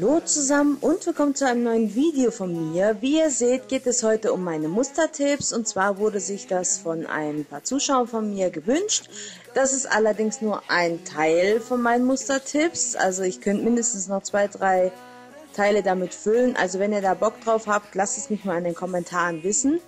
Hallo zusammen und willkommen zu einem neuen Video von mir. Wie ihr seht, geht es heute um meine Mustertipps und zwar wurde sich das von ein paar Zuschauern von mir gewünscht. Das ist allerdings nur ein Teil von meinen Mustertipps, also ich könnte mindestens noch zwei, drei Teile damit füllen. Also wenn ihr da Bock drauf habt, lasst es mich mal in den Kommentaren wissen.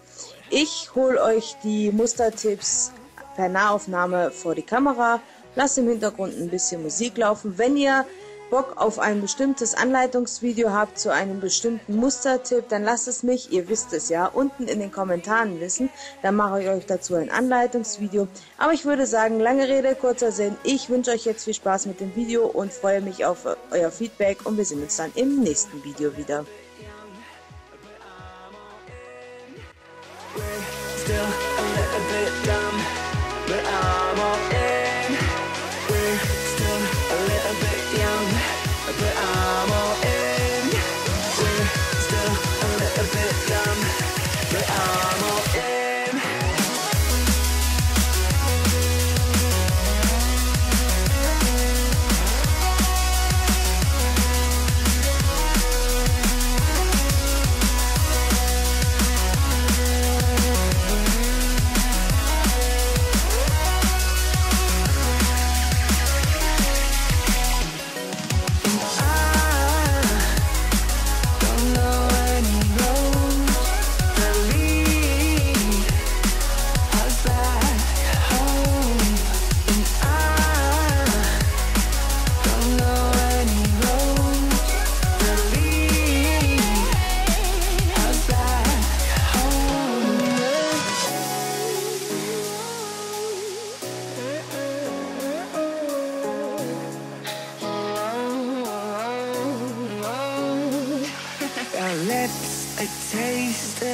Ich hole euch die Mustertipps per Nahaufnahme vor die Kamera, lasst im Hintergrund ein bisschen Musik laufen. Wenn ihr Bock auf ein bestimmtes Anleitungsvideo habt zu einem bestimmten Mustertipp, dann lasst es mich, ihr wisst es ja, unten in den Kommentaren wissen. Dann mache ich euch dazu ein Anleitungsvideo. Aber ich würde sagen, lange Rede, kurzer Sinn. Ich wünsche euch jetzt viel Spaß mit dem Video und freue mich auf euer Feedback und wir sehen uns dann im nächsten Video wieder. lips,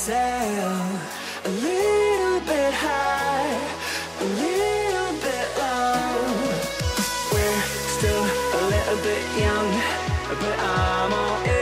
sail a little bit high, a little bit long? We're still a little bit young, but I'm all in.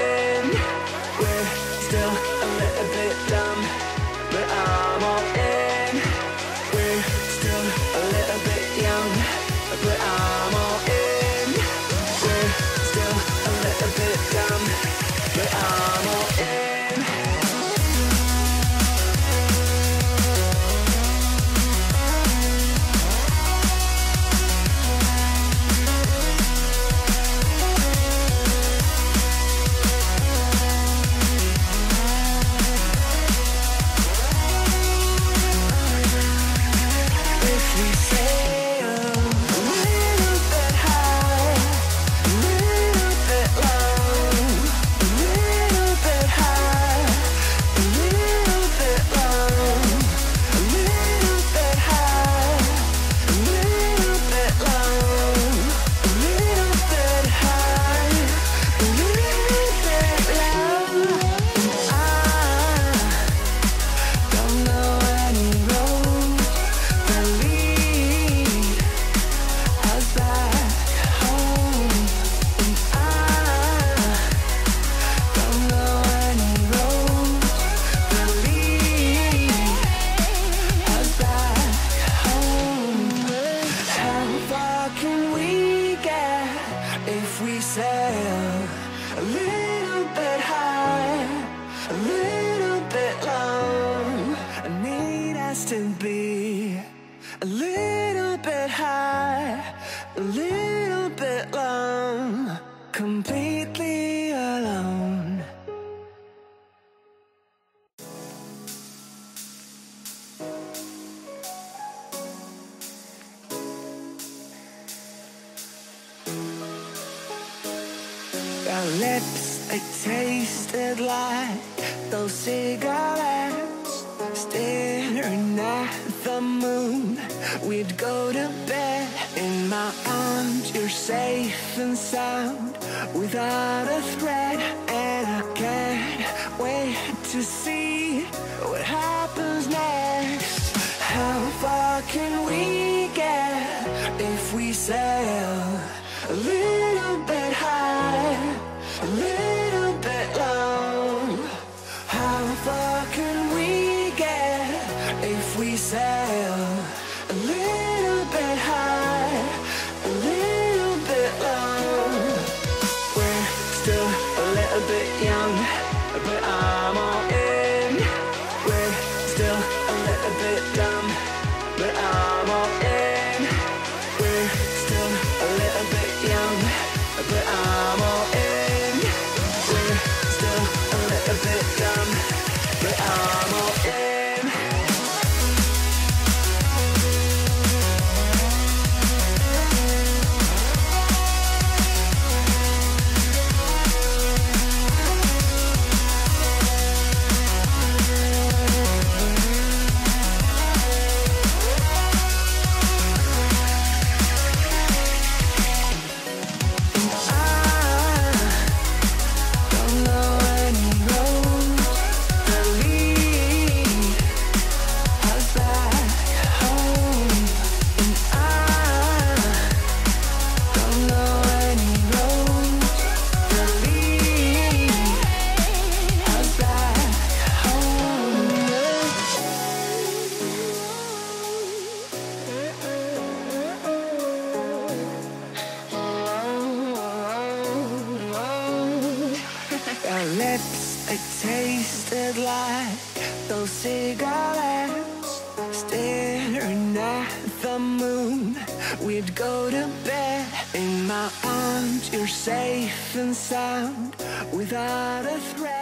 To be a little bit high, a little bit long, completely alone. Our lips, they tasted like those cigarettes Staring at the moon We'd go to bed In my arms, you're safe and sound without a threat, and I can't wait to see what happens next. How far can we get if we sail tasted like those cigarettes. Staring at the moon, we'd go to bed. In my arms, you're safe and sound without a threat.